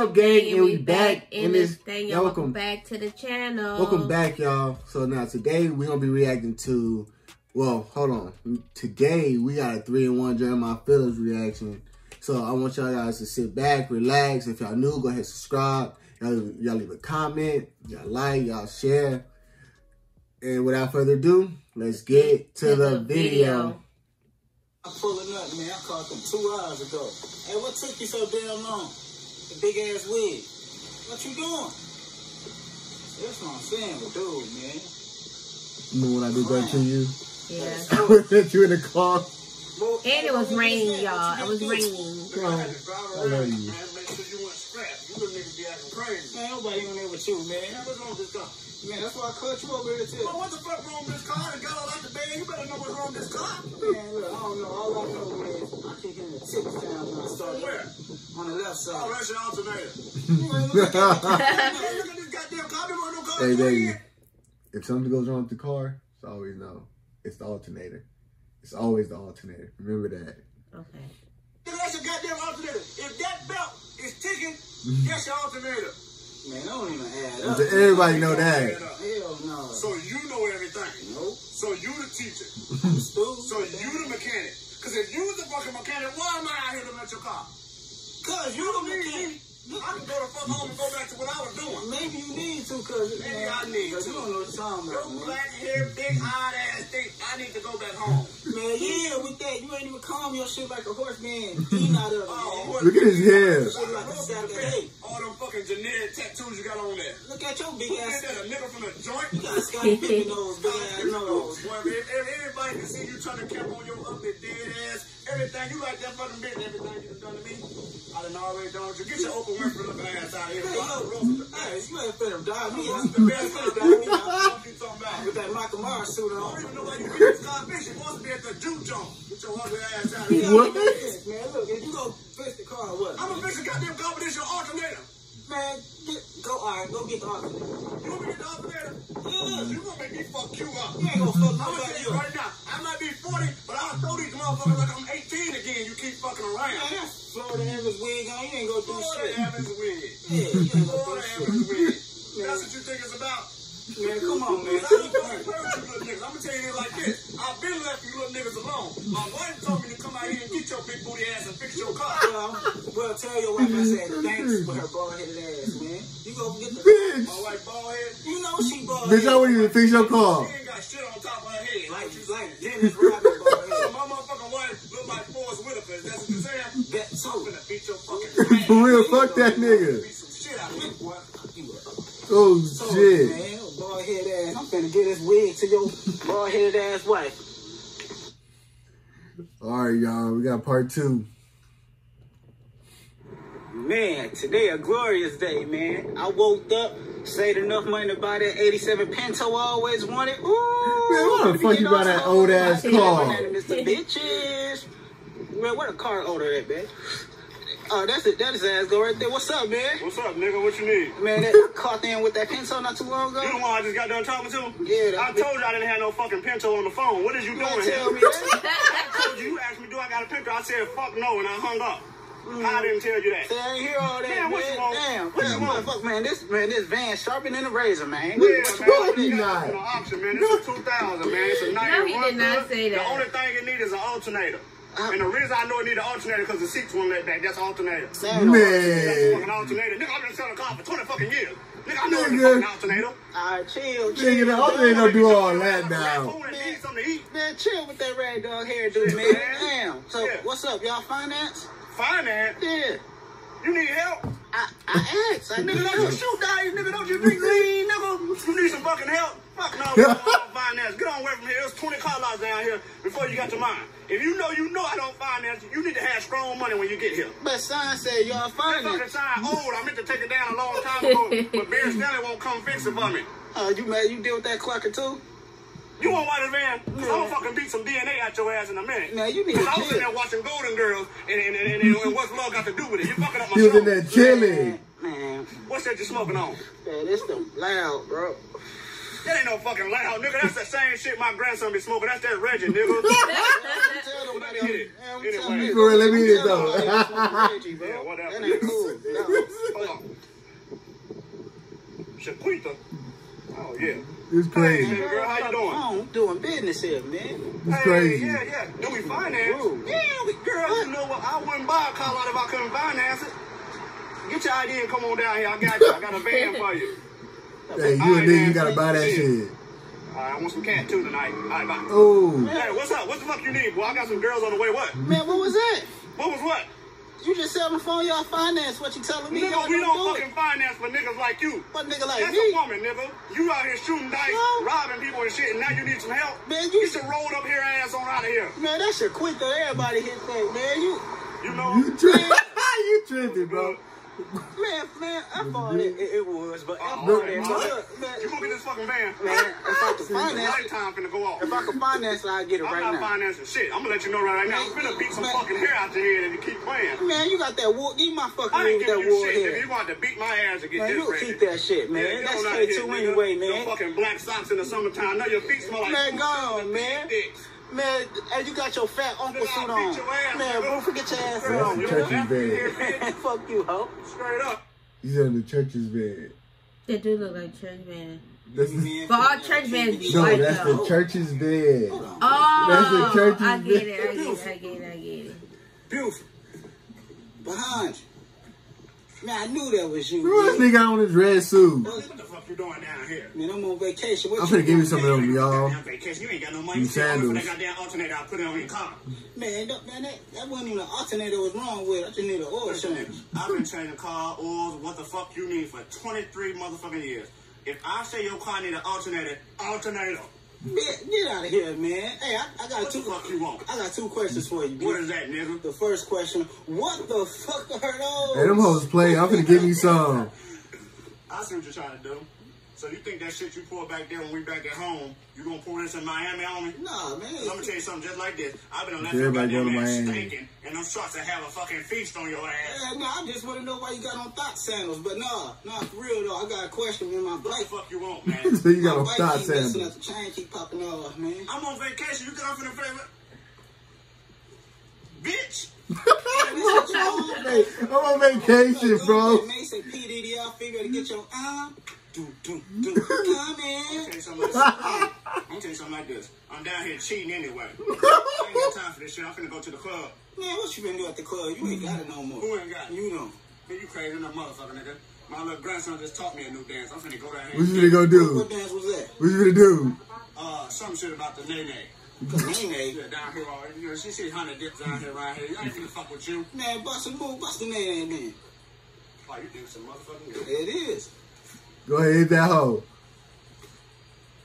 up, gang? And we back in this thing. Y'all welcome. welcome back to the channel. Welcome back, y'all. So now today we're gonna be reacting to. Well, hold on. Today we got a three and one Jeremiah Phillips reaction. So I want y'all guys to sit back, relax. If y'all new, go ahead and subscribe. Y'all, y'all leave a comment, y'all like, y'all share. And without further ado, let's get to, the, video. I'm pulling up, man. I caught them two hours ago. Hey, what took you so damn long? The big ass wig. What you doing? That's what I'm saying with dude, man. You know when I did that to you? Yeah. you in the car. And it was raining, y'all. It was raining. Come. I love you. Man, make sure you weren't scrapped. You little niggas be acting crazy. Man, nobody on there with you, man. Man, what's wrong with this car? Man, that's why I cut you over here too. Well, what the fuck wrong with this car? I got all out the bed. You better know what's wrong with this car. Man, look, I don't know. All I know is I kick in the tip down when I started Where? on the left Oh, side. that's your alternator. Man, look at that. Man, look at this goddamn car. There ain't no car. Hey, baby. here. If something goes wrong with the car, it's always no. It's the alternator. It's always the alternator. Remember that. Okay. Nigga, That's your goddamn alternator. If that belt is ticking, Mm-hmm. that's your alternator. Man, I don't even add up. Everybody know that. Hell no. So you know everything. nope. So you the teacher. So you the mechanic. Because if you was the fucking mechanic, why am I out here to at your car? Cause you the mechanic. I can go the fuck home and go back to what I was doing. Maybe you need to, cause Maybe man, I need cause. You don't know what you're talking Your about, black hair, big eyed ass thing. I need to go back home. Man, yeah, with that, you ain't even calm your shit like a horse man. Eating out of it, Oh, Look at his hair. Shit like a sack. All them fucking generic tattoos you got on there. Look at your big ass. is that? A nigga from the joint? You got a Scottie Pippen nose, big ass nose. Boy, if, if everybody can see you trying to cap on your ugly dead ass, everything you like that fucking bitch, everything you done to me, I done already done you. Get your Oprah Winfrey looking ass out here. Hey, bro. I yo, roast the hey, you ain't finna die me. What's out. the best You of die me. What you talking about? With that Michael Myers suit I don't even know why you this car fish. You're supposed to be at the juke joint. Get your ugly ass out here. What? Man, look, if you go fix the car, what? I'm gonna fix the goddamn competition alternator. Man, get, go, alright, go get the alternator. You want me to get the alternator? Yeah. You gonna make me fuck you up. You ain't gonna fuck I'm gonna tell you right now, I might be 40, but I'll throw these motherfuckers like I'm 18 again. You keep fucking Man, around. that's Evans wig on. You ain't gonna do Florida shit. Evans wig. Yeah, you ain't gonna do shit. wig. That's what you think it's about? Man, come on, man. I don't fucking play with you little niggas. I'm gonna tell you this like this. I've been left you little niggas alone. My wife told me to come out here and get your big booty ass and fix your car. Well, well, tell your wife I said thanks for her bald headed ass, man. You go get the. Bitch. My wife bald head. You know she bald Bitch, I headed. wouldn't even fix your car. She ain't got shit on top of her head. Like, Like you like Dennis Rodman bald So head. my motherfucking wife look like Forest Whitaker. Is that what you're saying? That I'm too. finna beat your fucking ass. For real, fuck that nigga. Beat some shit out of you. Boy, fuck you up. Oh, shit. man, bald headed ass. I'm finna get this wig to your bald headed ass wife. All right, y'all. We got part two. Man, today a glorious day, man. I woke up, saved enough money to buy that 87 Pinto I always wanted. Ooh, Man, why the fuck you buy that old ass car? Mr. Bitches. Man, where the car order at, man? Oh, that's it. That is ass go right there. What's up, man? What's up, nigga? What you need? Man, that I caught in with that Pinto not too long ago. You the one I just got done talking to? him. Yeah, I that- told you I didn't have no fucking Pinto on the phone. What is you You doing gonna here? tell me that? I told you, you asked me, do I got a Pinto? I said, fuck no, and I hung up. Mm. I didn't tell you that. Say, I ain't hear all that, Man, man. what you want? Damn, What you want? motherfucker, man. This man, this van sharper than a razor, man. Yeah, What man, you No, want? he you got not. this in an auction, man. It's a 2000, man. It's a 90 No, he did not say that. The only thing it need is an alternator. Uh, and the reason I know it need an alternator because the seats won't let back. That's an alternator. Man, That's a fucking alternator. Nigga, I've been selling cars for 20 fucking years. Nigga, I know it's a fucking alternator. All right, chill, chill. Nigga, the alternator don't do all that now. Food and need something to eat. Man, chill with that rag dog hairdo, man. man. Damn. So, Yeah. what's up, y'all? Finance? Finance. Yeah. You need help. I, I asked. I Nigga, don't you shoot dice, nigga. Don't you drink lean, nigga. You need some fucking help. Fuck no, we don't want finance. Get on away from here. There's 20 car lots down here before you got to mine. If you know you know I don't finance, you need to have strong money when you get here. But sign said y'all That fucking finance. sign old. I meant to take it down a long time ago, but Bear Stanley won't come fix it for me. Uh, you mad? You deal with that clucker too? You want white man? Cause I'm gonna fucking beat some DNA out your ass in a minute. Man, you need Cause to I was in there watching Golden Girls, and, and, and, and, and what's love got to do with it? You fucking up my He was show. in there chilling. Man, man, What's that you smoking on? man, this the loud, bro. That ain't no fucking loud, nigga. That's the same shit my grandson be smoking. That's that Reggie, nigga. Tell them Let that- me hit it. Yeah, I'm Anyway. telling you. Let me hit it, though. that they smoke Reggie, bro. Yeah, whatever. That ain't cool. No. Hold on. Shaquita. Oh, yeah. It's Hey, crazy. baby girl, how you doing? I'm doing business here, man. It's Hey, crazy. yeah, yeah. Do we finance? Ooh. Yeah, we, girl, you know what? I wouldn't buy a car lot if I couldn't finance it. Get your ID and come on down here. I got you. I got a van for you. Hey, you a nigga, you gotta buy that shit. All right, I want some cat too tonight. All right, bye. Oh, Hey, what's up? What the fuck you need, boy? I got some girls on the way. What? Man, what was that? What was what? You just said on the phone y'all finance what you telling me. Nigga, y'all we don't don't do fucking it. finance for niggas like you. What nigga like That's me? a woman, nigga. You out here shooting dice, No. robbing people and shit, and now you need some help. Man, you should your rolled up here ass on out of here. Man, that shit quick though. Everybody hit that, man. You You know? you tripping? you tripping, bro? Man, man, I thought it, it, it was, but I thought man, it, look, look, man, You gonna get this fucking van? man, if I could finance it, Lifetime finna go off. if I could finance it, I'd get it I'm right not now. financing shit. I'm gonna let you know right now. I'm finna beat some Man. fucking hair out your head if you keep playing. Man, you got that wool. Give my fucking I ain't with giving that you wool shit. If you want to beat my ass to get Man, this you ready. keep that shit, man. Yeah, That's get on out K2 here, nigga. Your man. fucking black socks in the summertime. Now your feet smell like Man, two go on, man. dicks. Man, hey, you got your fat uncle suit on. your ass, Man, nigga. Roofer, get your ass Girl, on. the you church don't is have to bad. hear, man. Fuck you, hoe. Straight up. He's in the church's bed. They do look like church man. That's the, But all church bands be no, white that's the church's bed. Oh, That's the church's I get it, I get it, I get it, I get it. Beautiful. Behind you. Man, I knew that was you. Bro, this nigga on his red suit. What the fuck you doing down here? Man, I'm on vacation. What I'm you finna give you some of them, y'all. Vacation. You ain't got no money. You can't order for sandals. that goddamn alternator. I'll put it on your car. Man, that, man that, that wasn't even an alternator was wrong with. it. I just need an oil change. I've been changing car oils, what the fuck you need for 23 motherfucking years. If I say your car need an alternator, alternator. Get, get out of here, man. Hey, I, I got What the two. fuck you want? I got two questions for you. What B. that, nigga? The first question: What the fuck are those? Hey, them hoes play. I'm gonna give you some. I see what you're trying to do. So you think that shit you pulled back there when we back at home, you gonna pull this in Miami on me? Nah, man. Let me tell you something just like this. I've been on that Everybody goddamn go to ass Miami. stinking, and them shots that have a fucking feast on your ass. Yeah, no, I just want to know why you got on thought sandals. But nah, nah, for real though, I got a question in my What the bike. fuck you want, man? so you got my on bike thought keep messing sandals. up. The chain keep popping off, man. I'm on vacation. You think I'm finna play with? Bitch! I'm on vacation, bro. Man, say P Diddy, I figure to get your uh, do do do, come I'm in. tell you something like this. I'm gonna tell you something like this. I'm down here cheating anyway. I ain't got time for this shit. I'm finna go to the club. Man, what you been doing at the club? You ain't got it no more. Who ain't got it? You know. Man, you crazy enough motherfucker, nigga. My little grandson just taught me a new dance. I'm finna go down here. What here. you finna go do? What dance was that? What you finna do? Uh, some shit about the nay nay. Nene. Yeah, down here, all you know, she see hundred dips down here, right here. I ain't finna fuck with you. Man, bust a move, bust the name then. Oh, you think some motherfucking good. It is. Go ahead, hit that hoe.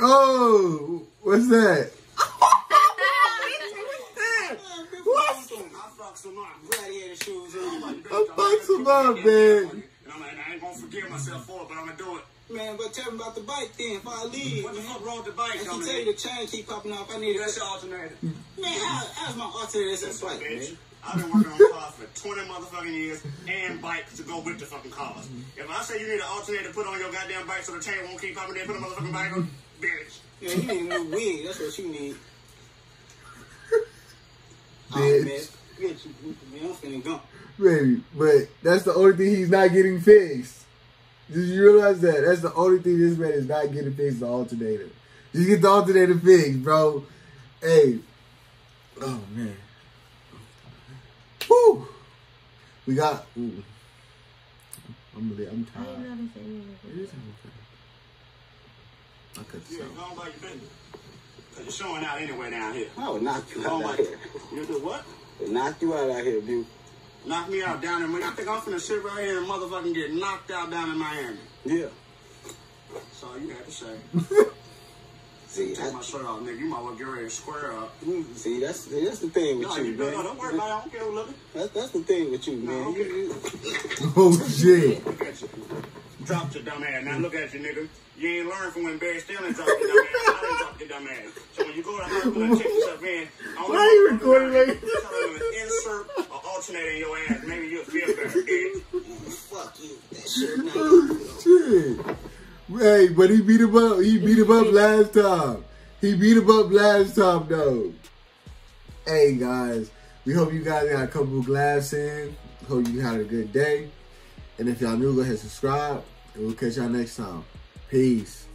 Oh, what's that? What? I fuck some up. Gladiator shoes. I fucked some up, man. And I'm like, I ain't gonna forgive myself for it, but I'm gonna do it. Man, but tell me about the bike then. If I leave, What the man. fuck wrong with the bike, I can Dominic? tell you the chain keep popping off. I need it. That's your alternator. Man, how, how's my alternator this Listen, bike, man? Bitch. I've been working on cars for 20 motherfucking years and bikes to go with the fucking cars. If I say you need an alternator to put on your goddamn bike so the chain won't keep popping there, put a motherfucking bike on, bitch. Yeah, you need a new wig. That's what you need. Oh, man. Bitch. Get you, man. I'm finna go. Baby, but that's the only thing he's not getting fixed. Did you realize that? That's the only thing this man is not getting fixed, the alternator. You get the alternator fixed, bro. Hey. Oh, man. We got. Ooh. I'm, really, I'm tired. I didn't tired. know this anyway. It is okay. I cut this Yeah, out. go on about your business. Cause you're showing out anyway down here. I would knock you Go out about out here. You do what? Would knock you out out here, dude. Knock me out down in Miami. I think I'm finna sit right here and motherfucking get knocked out down in Miami. Yeah. That's all you got to say. See, Take my shirt off, oh, nigga. You might well get ready to square up. Mm, see, that's see, that's the thing with No, you, you don't, man. don't worry about it. I don't care who looking. That's, that's the thing with you, man. No, You, you, Oh, shit. Look at you. Dropped your dumb ass. Now look at you, nigga. You ain't learned from when Barry Stanley dropped your dumb ass. I done dropped your dumb ass. So when you go to the hospital and check yourself in, I don't Why are you recording what like to tell them insert an alternator in your ass. Maybe you'll feel better, bitch. fuck you. That shit not Oh, shit. Hey, but he beat him up. He beat him up last time. He beat him up last time though. Hey guys, we hope you guys got a couple of laughs in. Hope you had a good day. And if y'all new, go ahead and subscribe. And we'll catch y'all next time. Peace.